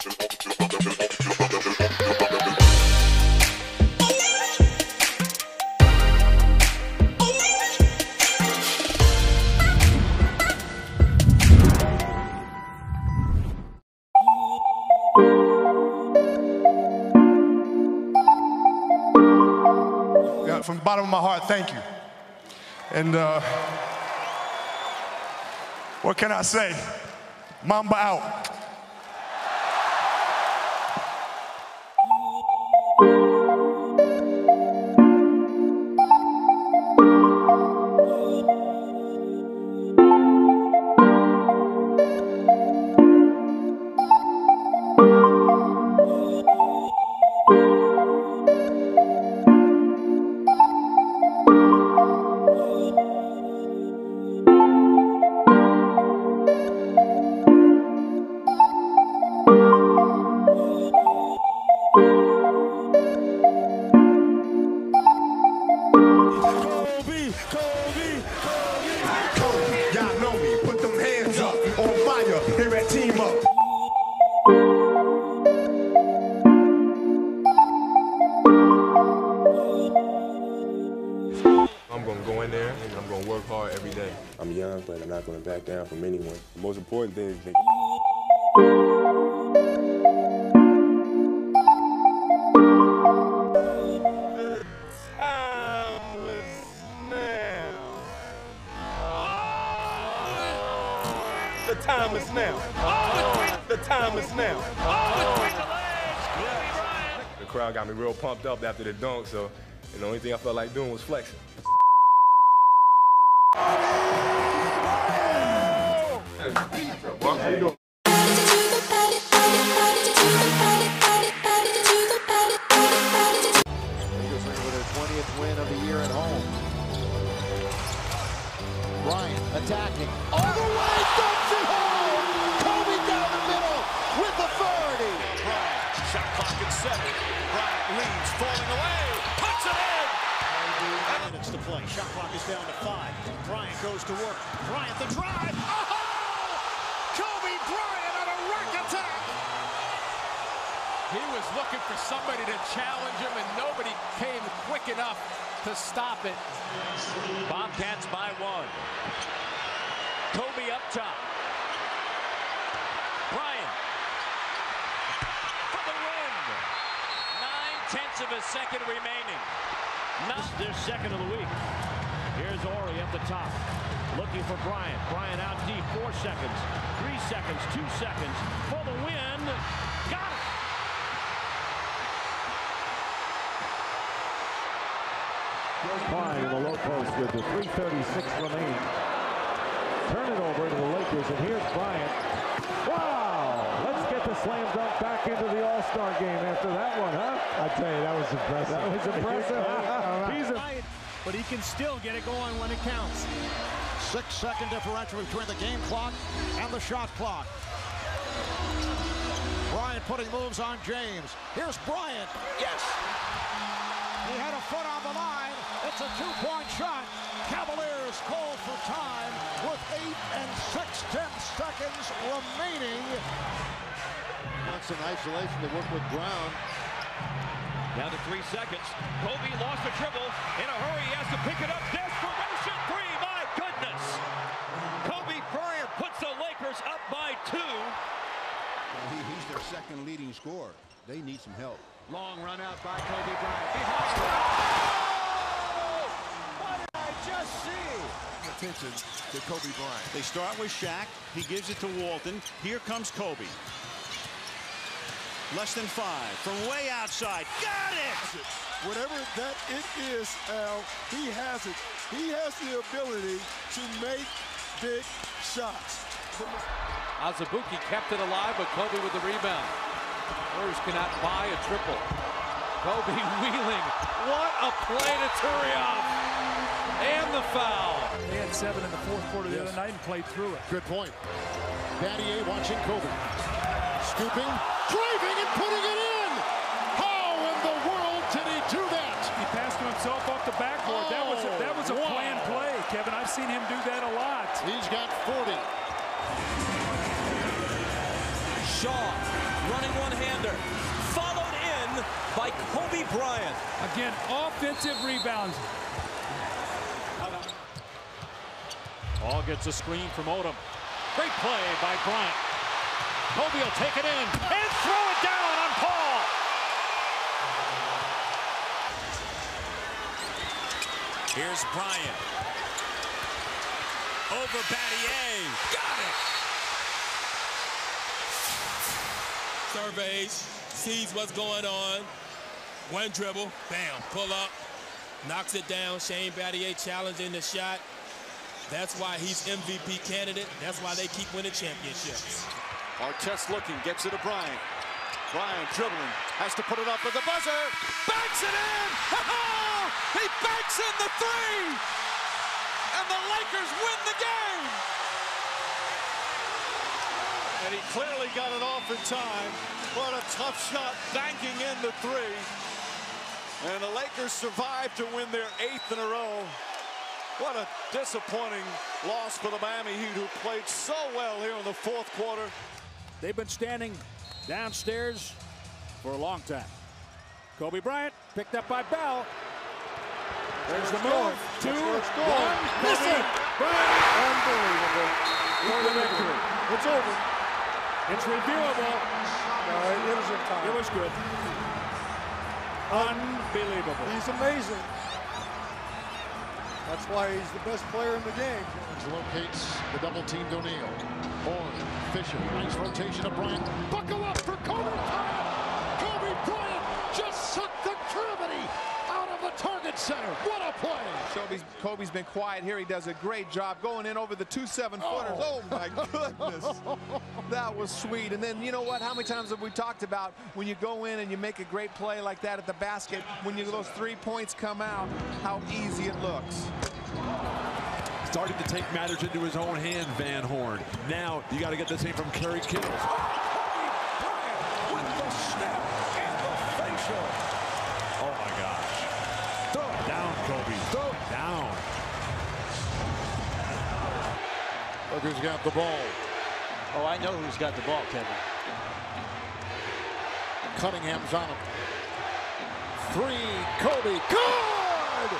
From the bottom of my heart, thank you. And uh, what can I say? Mamba out. Got me real pumped up after the dunk, so and the only thing I felt like doing was flexing. Eagles looking for their 20th win of the year at home. Bryant attacking. All the way, dumps it home! Kobe down the middle with authority. Bryant, shot clock at seven. Bryant leads, falling away, puts it in. Minutes to play. Shot clock is down to five. Bryant goes to work. Bryant the drive. Oh! Kobe Bryant on a rack attack. He was looking for somebody to challenge him, and nobody came quick enough to stop it. Bobcats by one. Kobe up top. Bryant. For the win. Nine tenths of a second remaining. Not their second of the week. Here's Horry at the top. Looking for Bryant. Bryant out deep. Four seconds. Three seconds. Two seconds. For the win. Got it. Klein in the low post with the 336 remaining. Turn it over to the Lakers, and here's Bryant. Wow! Let's get the slam dunk back into the All-Star game after that one, huh? I tell you, that was impressive. That was impressive. He's a But he can still get it going when it counts. Six second differential between the game clock and the shot clock. Bryant putting moves on James. Here's Bryant. Yes! He had a foot on the line. It's a two-point shot. Cavaliers call for time with eight and six tenths seconds remaining. Wants some isolation to work with Brown. Down to three seconds. Kobe lost the dribble. In a hurry, he has to pick it up. Desperation three. My goodness. Kobe Bryant puts the Lakers up by two. He- he's their second leading scorer. They need some help. Long run out by Kobe Bryant. Behind. What did I just see? Attention to Kobe Bryant. They start with Shaq. He gives it to Walton. Here comes Kobe. Less than five from way outside. Got it! Whatever that it is, Al, he has it. He has the ability to make big shots. Azubuike kept it alive, but Kobe with the rebound. Warriors cannot buy a triple. Kobe wheeling. What a play to Turiaf. And the foul. They had seven in the fourth quarter the other night and played through it. Good point. Battier watching Kobe. Scooping, driving, and putting it in. How in the world did he do that? He passed to himself off the backboard. that was a, oh, that was a Oh, wow. planned play, Kevin. I've seen him do that a lot. He's got 40. Shaw running one-hander. Followed in by Kobe Bryant. Again, offensive rebounds. Ball gets a screen from Odom. Great play by Bryant. Kobe will take it in and throw it down on Paul. Here's Bryant. Over Battier. Got it! Surveys, sees what's going on. One dribble, bam, pull up, knocks it down. Shane Battier challenging the shot. That's why he's MVP candidate. That's why they keep winning championships. Artest looking, gets it to Bryant. Bryant dribbling, has to put it up at the buzzer. Banks it in! he banks in the three! And the Lakers win the game! And he clearly got it off in time. What a tough shot, banking in the three. And the Lakers survive to win their eighth in a row. What a disappointing loss for the Miami Heat, who played so well here in the fourth quarter. They've been standing downstairs for a long time. Kobe Bryant picked up by Bell. There's the move. Two, one, listen. Bryant. Unbelievable. For the victory. It's over. It's reviewable. No, it was in time. It was good. Unbelievable. He's amazing. That's why he's the best player in the game. Locates the double team O'Neal. Horn, Fisher, nice rotation of Bryant. Buckle up for Kobe Bryant! Kobe Bryant just sucked the gravity out of the target center. What a play! Kobe's, Kobe's been quiet here. He does a great job going in over the two seven footers. Oh. oh, my goodness. that was sweet. And then you know what? How many times have we talked about when you go in and you make a great play like that at the basket, when you, those three points come out, how easy it looks. Starting to take matters into his own hand, Van Horn. Now you got to get the same from Kerry Kittles. Oh, with the snap and the facial. Oh my gosh. Throw down, Kobe. Throw down. Look who's got the ball. Oh, I know who's got the ball, Kevin. Cunningham's on him. Three, Kobe. Good!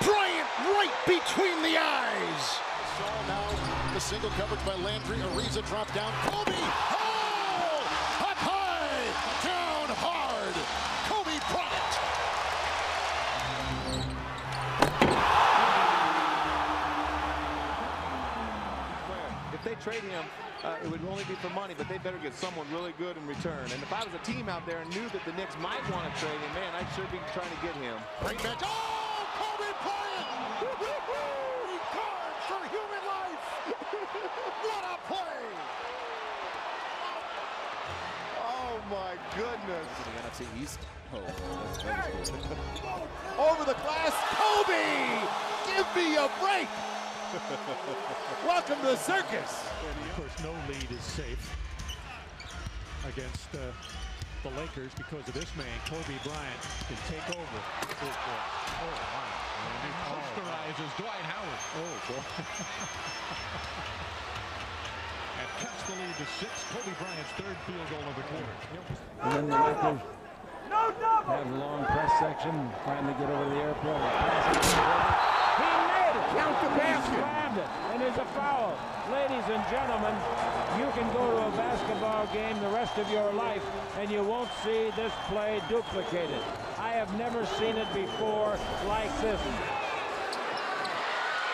Bryant right between the eyes. Saw now the single coverage by Landry. Ariza dropped down. Kobe! Oh! Up high! Down hard! Kobe Bryant! If they trade him, uh, it would only be for money, but they better get someone really good in return. And if I was a team out there and knew that the Knicks might want to trade him, man, I'd sure be trying to get him. Bring back. Oh! Kobe Bryant! Regard for human life! what a play! Oh my goodness. The NFC East. Oh, that's, that's cool. Over the glass, Kobe! Give me a break! Welcome to the circus. Of course, no lead is safe against uh, the Lakers because of this man, Kobe Bryant, can take over. Oh, boy. Oh, wow. And he posterizes Dwight Howard. Oh, boy. and cuts the lead to six. Kobe Bryant's third field goal of the quarter. And then the Lakers have a long press section trying to get over to the airport. He made it. Count the basket. Grabbed it. And there's a foul. Ladies and gentlemen, you can go to a basketball game the rest of your life and you won't see this play duplicated. I have never seen it before like this.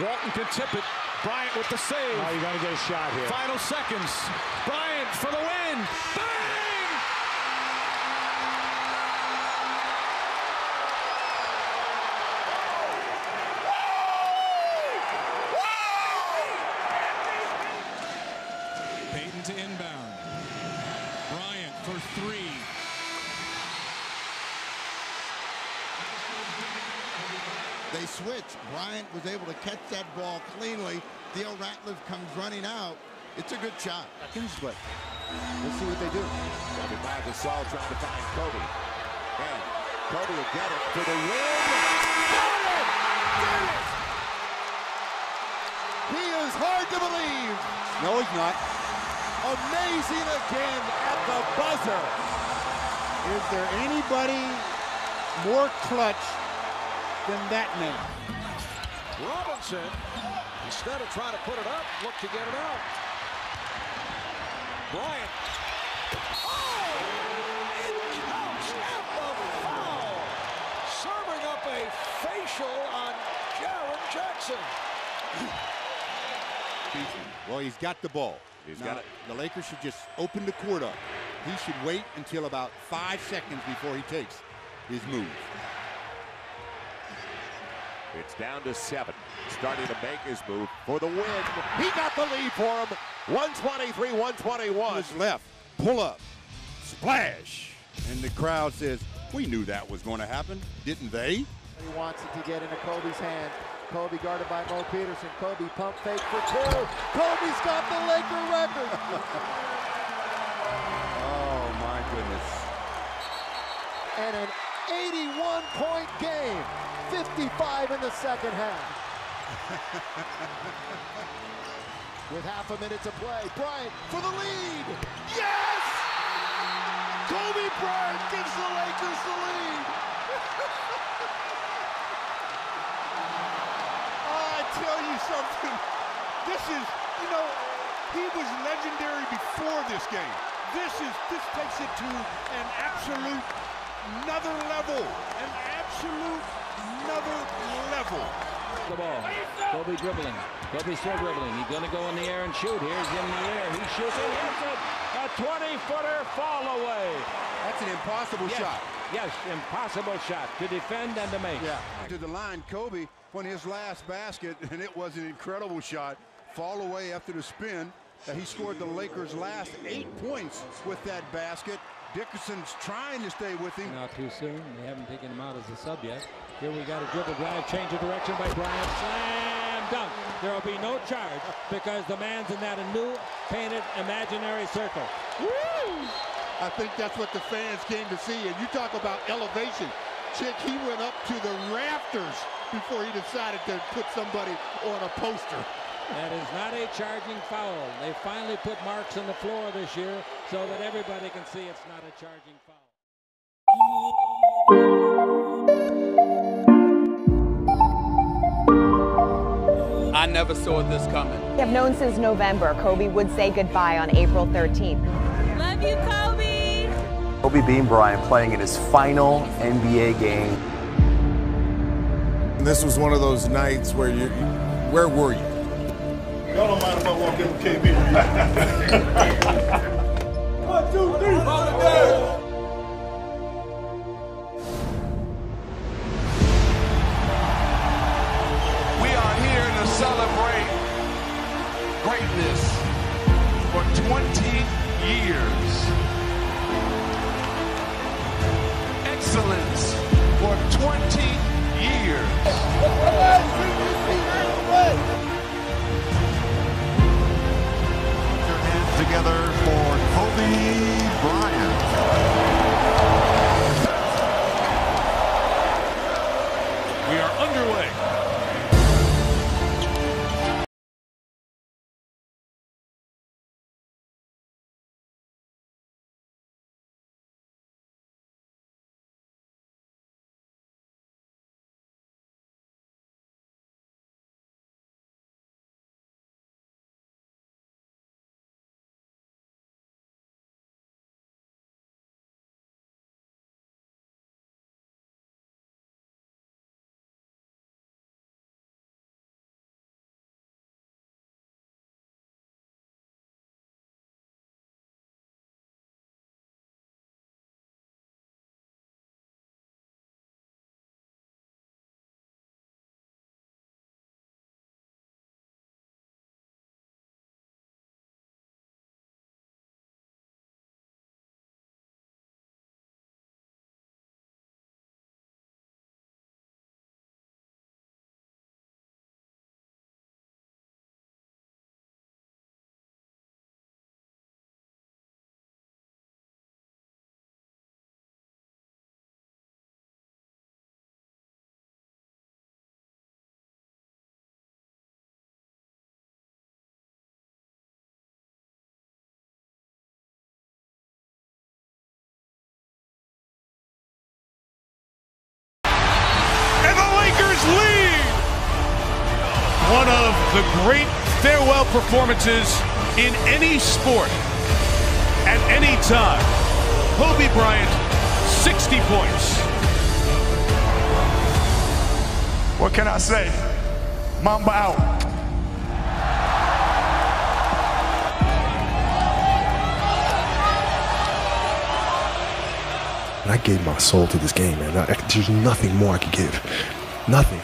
Walton can tip it. Bryant with the save. Oh, you got to get a shot here. Final seconds. Bryant for the win. Bang! Payton to inbound. Bryant for three. They switch. Bryant was able to catch that ball cleanly. Theo Ratliff comes running out. It's a good shot. But let's see what they do. Kobe by Gasol trying to find Kobe. And Kobe will get it for the win. Got it! He is hard to believe. No, he's not. Amazing again at the buzzer. Is there anybody more clutch than that man? Robinson, instead of trying to put it up, look to get it out. Bryant. Oh! It counts at the foul. Serving up a facial on Jaren Jackson. Well, he's got the ball. He's Now, got it. The Lakers should just open the court up. He should wait until about five seconds before he takes his move. It's down to seven. Starting to make his move for the win. He got the lead for him. 123 121. His left, pull up, splash. And the crowd says, we knew that was going to happen, didn't they? He wants it to get into Kobe's hand. Kobe guarded by Mo Peterson. Kobe pump fake for two. Kobe's got the Laker record. Oh, my goodness. and an 81 point game. 55 in the second half. With half a minute to play, Bryant for the lead. Yes! Kobe Bryant gives the Lakers the lead. I tell you something. This is, you know, he was legendary before this game. This is this takes it to an absolute another level. An absolute another level. The ball. Kobe dribbling. Kobe still dribbling. He's going to go in the air and shoot. Here's in the air. He shoots and hits it. A 20-footer fall away. That's an impossible Yes. shot. Yes, impossible shot to defend and to make. Yeah. To the line, Kobe won his last basket, and it was an incredible shot. Fall away after the spin. Uh, he scored the Lakers' last eight points with that basket. Dickerson's trying to stay with him. Not too soon. They haven't taken him out as a sub yet. Here we got a dribble drive, change of direction by Bryant. Slam dunk. There will be no charge because the man's in that new painted imaginary circle. I think that's what the fans came to see. And you talk about elevation. Chick, he went up to the rafters before he decided to put somebody on a poster. That is not a charging foul. They finally put marks on the floor this year so that everybody can see it's not a charging foul. I never saw this coming. We have known since November Kobe would say goodbye on April 13th. Love you, Kobe. Kobe Bean Bryant playing in his final NBA game. This was one of those nights where you, where were you? Y'all don't mind if I walk in with KB? One, two, three. We are here to celebrate greatness for 20 years. Excellence for 20 years. The great farewell performances in any sport at any time. Kobe Bryant, 60 points. What can I say? Mamba out. I gave my soul to this game, man. I, there's nothing more I could give. Nothing.